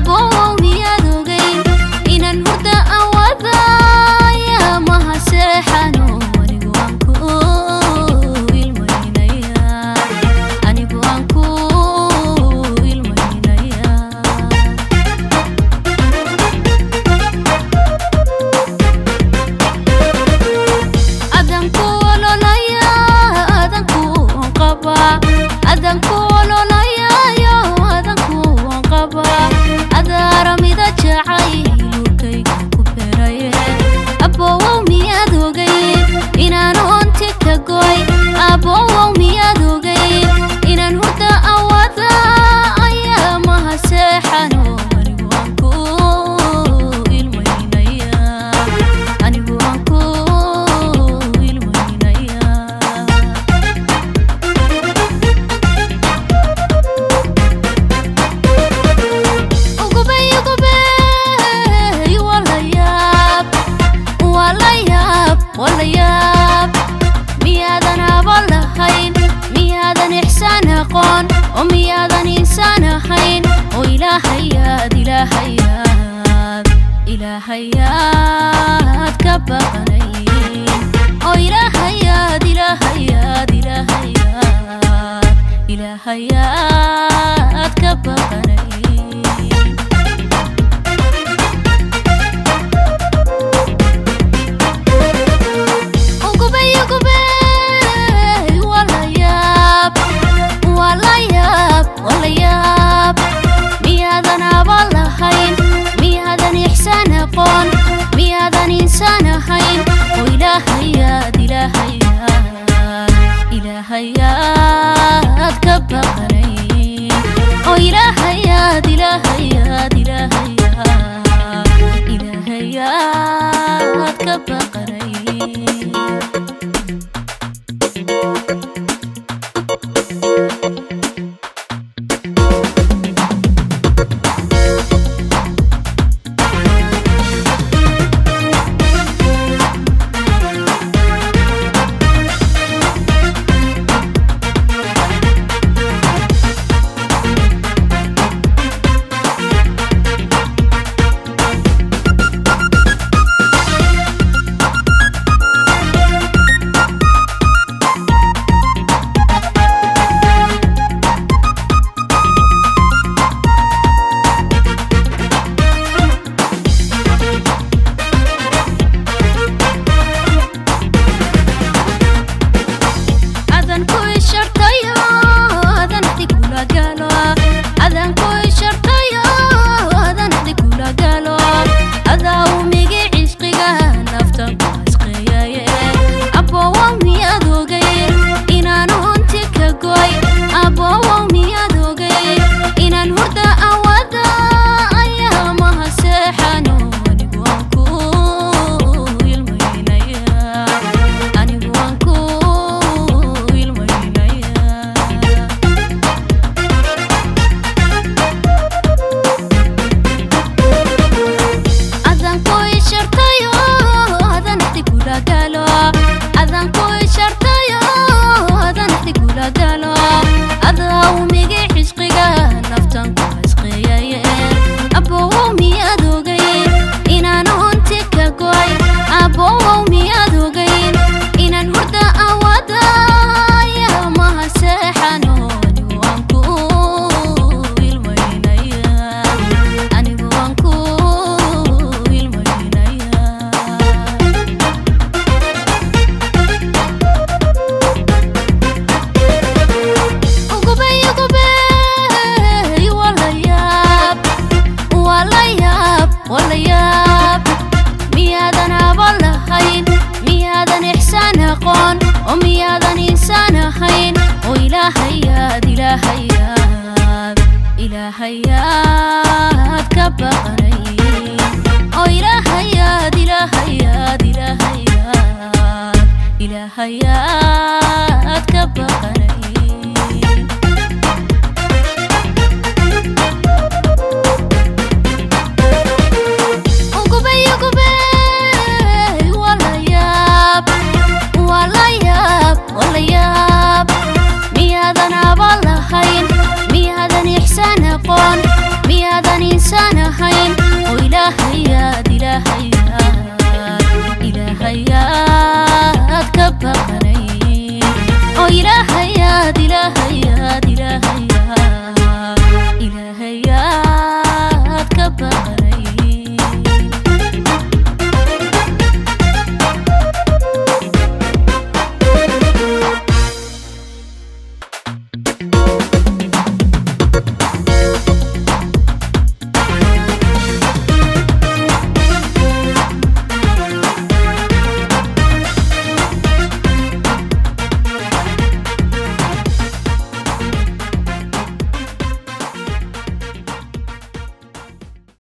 acabou والله ياب مي هذا والله هين مي هذا إحسان قون أمي هذا إنسان هين وإلهي ياد إلهي ياد إلهي ياد كبغني وإلهي ياد إلهي ياد إلهي ياد إلهي ياد كبغني up. up. هيا كبري أويرا هيا ديرا هيا ديرا هيا ديرا هيا كبري